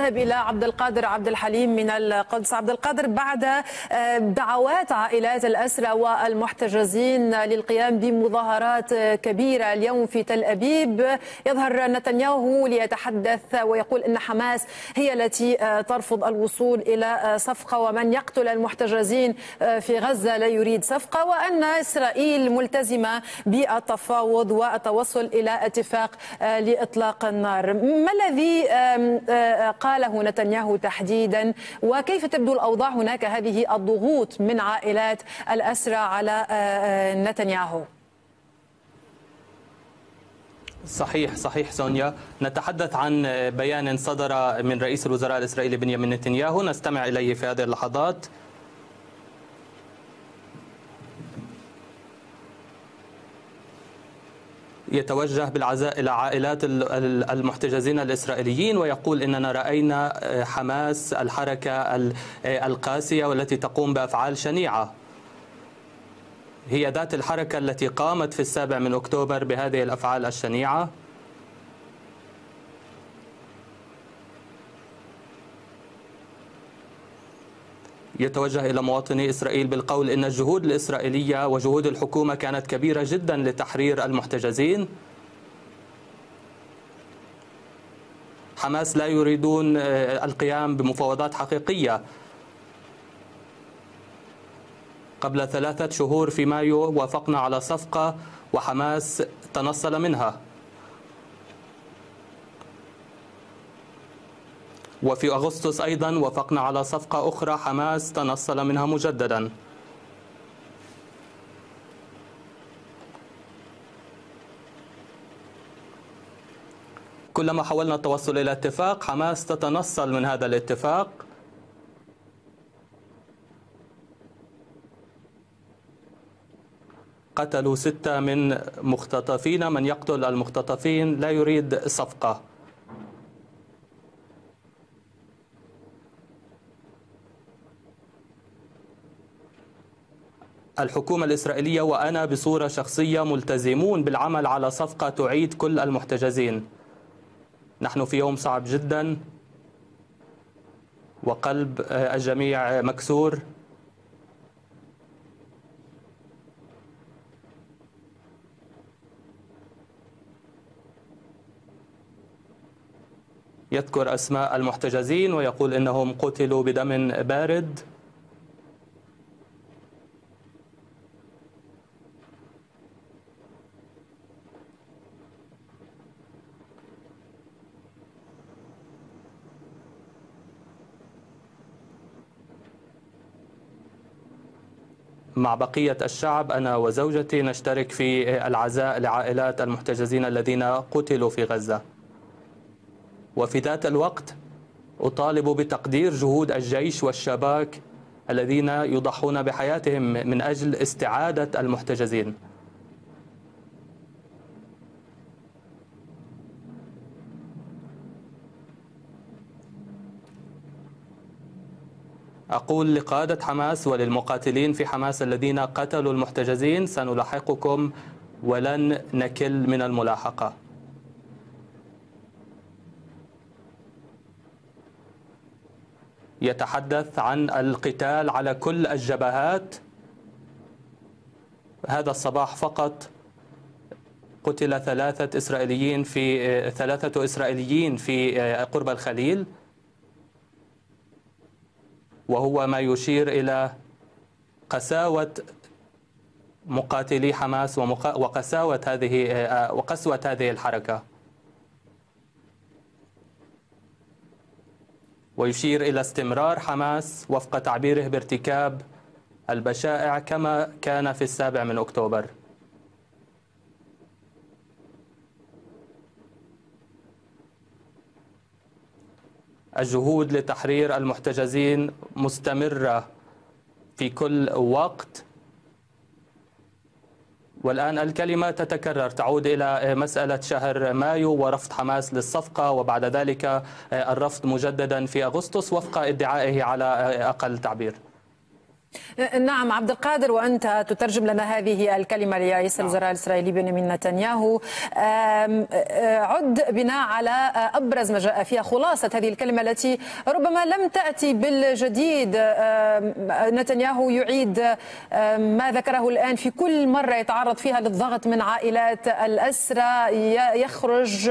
نذهب إلى عبد القادر عبد الحليم من القدس. عبد القادر بعد آه، دعوات عائلات الاسرى والمحتجزين للقيام بمظاهرات كبيرة اليوم في تل أبيب يظهر نتنياهو ليتحدث ويقول إن حماس هي التي آه، ترفض الوصول إلى آه، صفقة ومن يقتل المحتجزين في غزة لا يريد صفقة وأن إسرائيل ملتزمة بالتفاوض والتوصل إلى اتفاق لإطلاق النار. ما الذي قاله نتنياهو تحديدا وكيف تبدو الأوضاع هناك؟ هذه الضغوط من عائلات الأسرى على نتنياهو. صحيح صحيح سونيا. نتحدث عن بيان صدر من رئيس الوزراء الإسرائيلي بنيامين نتنياهو. نستمع إليه في هذه اللحظات. يتوجه بالعزاء إلى عائلات المحتجزين الإسرائيليين ويقول إننا رأينا حماس الحركة القاسية والتي تقوم بأفعال شنيعة. هي ذات الحركة التي قامت في السابع من أكتوبر بهذه الأفعال الشنيعة. يتوجه إلى مواطني إسرائيل بالقول إن الجهود الإسرائيلية وجهود الحكومة كانت كبيرة جدا لتحرير المحتجزين. حماس لا يريدون آه، القيام بمفاوضات حقيقية. قبل ثلاثة شهور في مايو وافقنا على صفقة وحماس تنصل منها. وفي أغسطس أيضا وافقنا على صفقة أخرى حماس تنصل منها مجددا. كلما حاولنا التوصل إلى اتفاق حماس تتنصل من هذا الاتفاق. قتلوا ستة من مختطفين من يقتل المختطفين لا يريد صفقة. الحكومة الإسرائيلية وأنا بصورة شخصية ملتزمون بالعمل على صفقة تعيد كل المحتجزين. نحن في يوم صعب جدا وقلب الجميع مكسور. يذكر أسماء المحتجزين ويقول إنهم قتلوا بدم بارد. مع بقية الشعب أنا وزوجتي نشترك في العزاء لعائلات المحتجزين الذين قتلوا في غزة. وفي ذات الوقت أطالب بتقدير جهود الجيش والشباك الذين يضحون بحياتهم من أجل استعادة المحتجزين. أقول لقادة حماس وللمقاتلين في حماس الذين قتلوا المحتجزين سنلاحقكم ولن نكل من الملاحقة. يتحدث عن القتال على كل الجبهات. هذا الصباح فقط قتل ثلاثة إسرائيليين في ثلاثة إسرائيليين في قرب الخليل. وهو ما يشير إلى قساوة مقاتلي حماس وقساوة هذه وقسوة هذه الحركة. ويشير إلى استمرار حماس وفق تعبيره بارتكاب البشائع كما كان في السابع من أكتوبر. الجهود لتحرير المحتجزين مستمرة في كل وقت. والآن الكلمة تتكرر تعود إلى مسألة شهر مايو ورفض حماس للصفقة وبعد ذلك الرفض مجددا في أغسطس وفق ادعائه على أقل تعبير. نعم عبد القادر وأنت تترجم لنا هذه الكلمة لرئيس نعم. الوزراء الإسرائيلي بنيامين نتنياهو. عد بناء على أبرز ما جاء فيها خلاصة هذه الكلمة التي ربما لم تأتي بالجديد. نتنياهو يعيد ما ذكره الآن في كل مرة يتعرض فيها للضغط من عائلات الأسرى. يخرج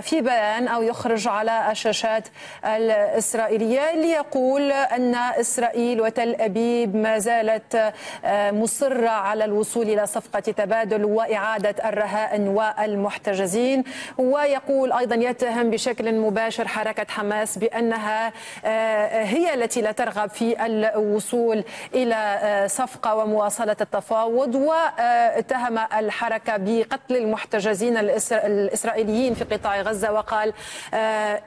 في بيان أو يخرج على الشاشات الإسرائيلية ليقول أن إسرائيل وتل أبيب ما زالت آه، مصرة على الوصول إلى صفقة تبادل وإعادة الرهائن والمحتجزين. ويقول أيضا يتهم بشكل مباشر حركة حماس بأنها آه، هي التي لا ترغب في الوصول إلى آه، صفقة ومواصلة التفاوض. واتهم الحركة بقتل المحتجزين الإسرائيليين في قطاع غزة وقال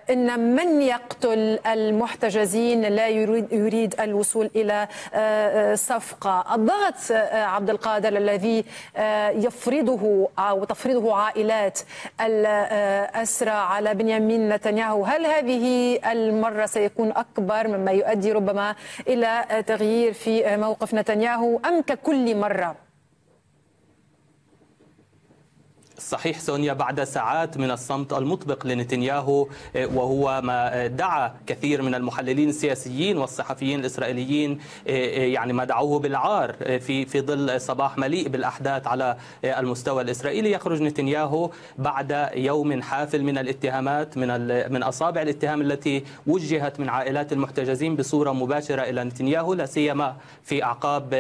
إن من يقتل المحتجزين لا يريد الوصول إلى صفقة الضغط آه، عبد القادر الذي آه، يفرضه أو تفرضه عائلات الأسرى على بنيامين نتنياهو هل هذه المرة سيكون أكبر مما يؤدي ربما إلى تغيير في موقف نتنياهو أم ككل مرة؟ صحيح سونيا بعد ساعات من الصمت المطبق لنتنياهو وهو ما دعا كثير من المحللين السياسيين والصحفيين الإسرائيليين يعني ما دعوه بالعار في في ظل صباح مليء بالأحداث على المستوى الإسرائيلي. يخرج نتنياهو بعد يوم حافل من الاتهامات من من أصابع الاتهام التي وجهت من عائلات المحتجزين بصورة مباشرة إلى نتنياهو لا سيما في أعقاب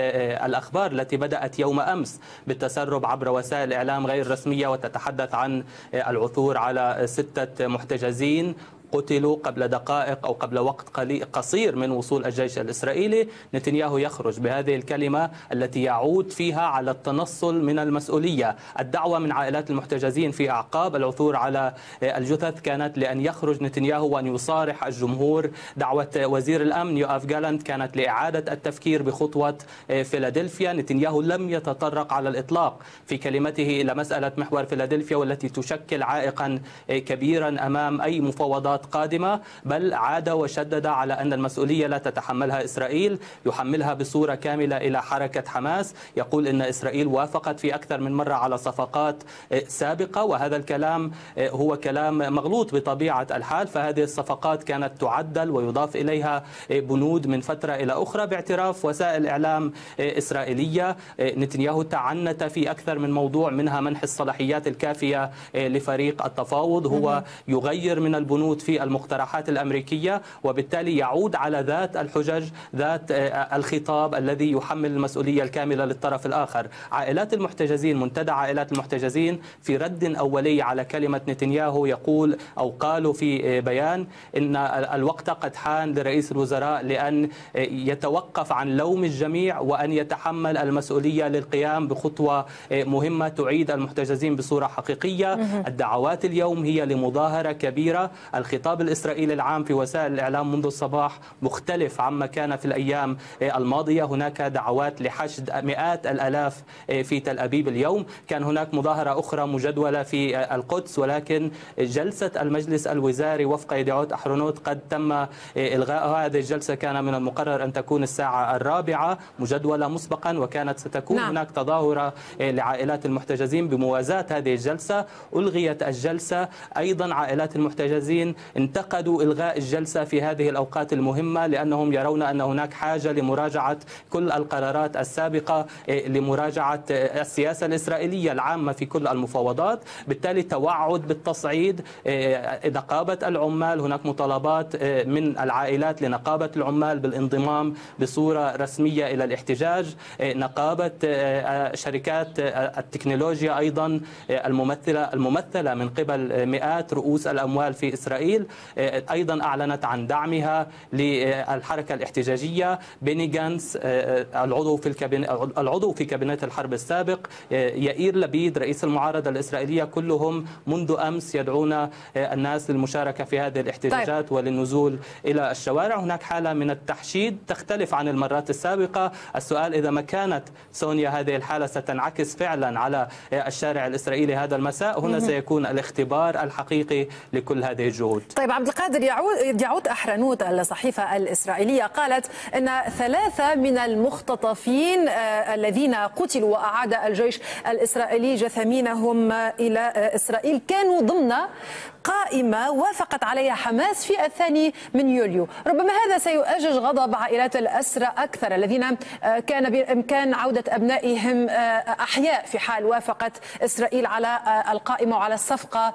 الأخبار التي بدأت يوم أمس بالتسرب عبر وسائل الاعلام غير رسمية وتتحدث عن العثور على ستة محتجزين. قتلوا قبل دقائق أو قبل وقت قصير من وصول الجيش الإسرائيلي. نتنياهو يخرج بهذه الكلمة التي يعود فيها على التنصل من المسؤولية. الدعوة من عائلات المحتجزين في أعقاب. العثور على الجثث كانت لأن يخرج نتنياهو وأن يصارح الجمهور. دعوة وزير الأمن يوآف جالانت كانت لإعادة التفكير بخطوة فيلادلفيا. نتنياهو لم يتطرق على الإطلاق. في كلمته إلى مسألة محور فيلادلفيا والتي تشكل عائقا كبيرا أمام أي مفاوضات قادمة بل عاد وشدد على أن المسؤولية لا تتحملها إسرائيل يحملها بصورة كاملة إلى حركة حماس. يقول أن إسرائيل وافقت في أكثر من مرة على صفقات آه، سابقة وهذا الكلام آه، هو كلام مغلوط بطبيعة الحال. فهذه الصفقات كانت تعدل ويضاف إليها آه، بنود من فترة إلى أخرى باعتراف وسائل إعلام إسرائيلية. نتنياهو تعنت في أكثر من موضوع منها منح الصلاحيات الكافية لفريق التفاوض. هو يغير من البنود في في المقترحات الأمريكية وبالتالي يعود على ذات الحجج ذات آه، الخطاب الذي يحمل المسؤولية الكاملة للطرف الآخر. عائلات المحتجزين منتدى عائلات المحتجزين في رد أولي على كلمة نتنياهو يقول أو قالوا في آه، بيان إن الوقت قد حان لرئيس الوزراء لأن آه، يتوقف عن لوم الجميع وأن يتحمل المسؤولية للقيام بخطوة مهمة تعيد المحتجزين بصورة حقيقية. الدعوات اليوم هي لمظاهرة كبيرة. الخطاب الخطاب الإسرائيلي العام في وسائل الإعلام منذ الصباح مختلف عما كان في الأيام الماضية. هناك دعوات لحشد مئات الألاف في تل أبيب اليوم. كان هناك مظاهرة أخرى مجدولة في القدس ولكن جلسة المجلس الوزاري وفق يدعوت أحرونوت قد تم إلغاء. هذه الجلسة كان من المقرر أن تكون الساعة الرابعة مجدولة مسبقا وكانت ستكون نعم. هناك تظاهرة لعائلات المحتجزين بموازاة هذه الجلسة. ألغيت الجلسة أيضا عائلات المحتجزين انتقدوا إلغاء الجلسة في هذه الأوقات المهمة لأنهم يرون أن هناك حاجة لمراجعة كل القرارات السابقة إيه، لمراجعة السياسة الإسرائيلية العامة في كل المفاوضات. بالتالي توعد بالتصعيد إيه، نقابة العمال. هناك مطالبات إيه، من العائلات لنقابة العمال بالانضمام بصورة رسمية إلى الاحتجاج. نقابة شركات التكنولوجيا أيضا الممثلة الممثلة من قبل مئات رؤوس الأموال في إسرائيل. إسرائيل أيضا أعلنت عن دعمها للحركة الاحتجاجية. بيني جانس العضو في العضو في كابينت الحرب السابق يائير لبيد رئيس المعارضة الإسرائيلية كلهم منذ أمس يدعون الناس للمشاركة في هذه الاحتجاجات طيب. وللنزول إلى الشوارع. هناك حالة من التحشيد تختلف عن المرات السابقة. السؤال إذا ما كانت سونيا هذه الحالة ستنعكس فعلا على الشارع الإسرائيلي هذا المساء هنا سيكون الاختبار الحقيقي لكل هذه الجهود. طيب عبد القادر يعود يعود أحرنوت الصحيفة الإسرائيلية. قالت أن ثلاثة من المختطفين الذين قتلوا وأعاد الجيش الإسرائيلي جثامينهم إلى إسرائيل كانوا ضمن قائمة وافقت عليها حماس في الثاني من يوليو. ربما هذا سيؤجج غضب عائلات الأسرى أكثر الذين كان بإمكان عودة أبنائهم أحياء في حال وافقت إسرائيل على القائمة وعلى الصفقة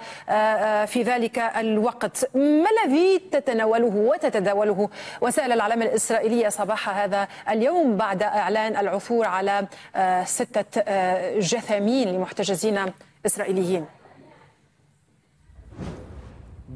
في ذلك الوقت. ما الذي تتناوله وتتداوله وسائل الإعلام الإسرائيلية صباح هذا اليوم بعد إعلان العثور على ستة جثامين لمحتجزين إسرائيليين؟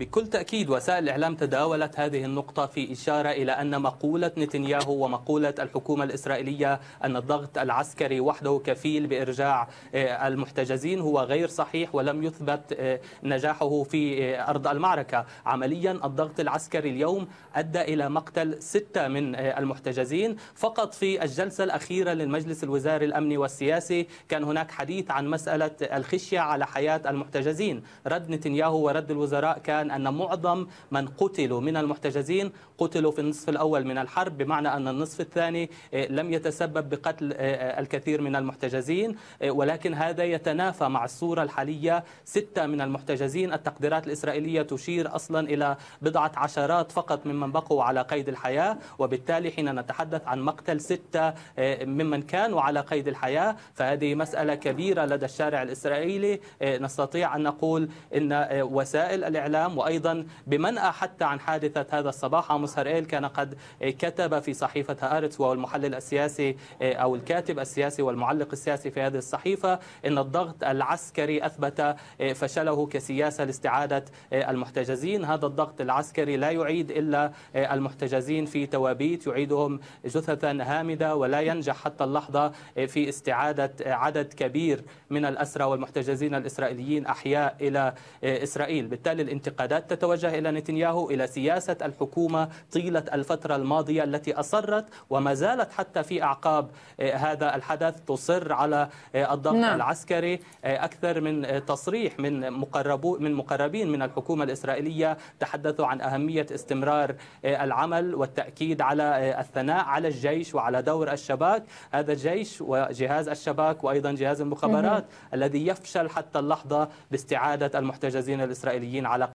بكل تأكيد وسائل الإعلام تداولت هذه النقطة في إشارة إلى أن مقولة نتنياهو ومقولة الحكومة الإسرائيلية أن الضغط العسكري وحده كفيل بإرجاع المحتجزين هو غير صحيح ولم يثبت نجاحه في أرض المعركة. عمليا الضغط العسكري اليوم أدى إلى مقتل ستة من المحتجزين. فقط في الجلسة الأخيرة للمجلس الوزاري الأمني والسياسي كان هناك حديث عن مسألة الخشية على حياة المحتجزين. رد نتنياهو ورد الوزراء كان أن معظم من قتلوا من المحتجزين قتلوا في النصف الأول من الحرب بمعنى أن النصف الثاني لم يتسبب بقتل الكثير من المحتجزين ولكن هذا يتنافى مع الصورة الحالية. ستة من المحتجزين التقديرات الإسرائيلية تشير أصلا إلى بضعة عشرات فقط ممن بقوا على قيد الحياة وبالتالي حين نتحدث عن مقتل ستة ممن كانوا على قيد الحياة فهذه مسألة كبيرة لدى الشارع الإسرائيلي. نستطيع أن نقول أن وسائل الإعلام وأيضا بمنأى حتى عن حادثة هذا الصباح عاموس هرئيل كان قد كتب في صحيفة هارتس وهو المحلل السياسي أو الكاتب السياسي والمعلق السياسي في هذه الصحيفة أن الضغط العسكري أثبت فشله كسياسة لاستعادة المحتجزين. هذا الضغط العسكري لا يعيد إلا المحتجزين في توابيت يعيدهم جثثا هامدة ولا ينجح حتى اللحظة في استعادة عدد كبير من الأسرى والمحتجزين الإسرائيليين أحياء إلى إسرائيل. بالتالي الانتقادات تتوجه إلى نتنياهو إلى سياسة الحكومة طيلة الفترة الماضية التي أصرت وما زالت حتى في أعقاب هذا الحدث تصر على الضغط نعم. العسكري أكثر من تصريح من مقربو من مقربين من الحكومة الإسرائيلية تحدثوا عن أهمية استمرار العمل والتأكيد على الثناء على الجيش وعلى دور الشباك هذا الجيش وجهاز الشباك وأيضا جهاز المخابرات الذي يفشل حتى اللحظة باستعادة المحتجزين الإسرائيليين على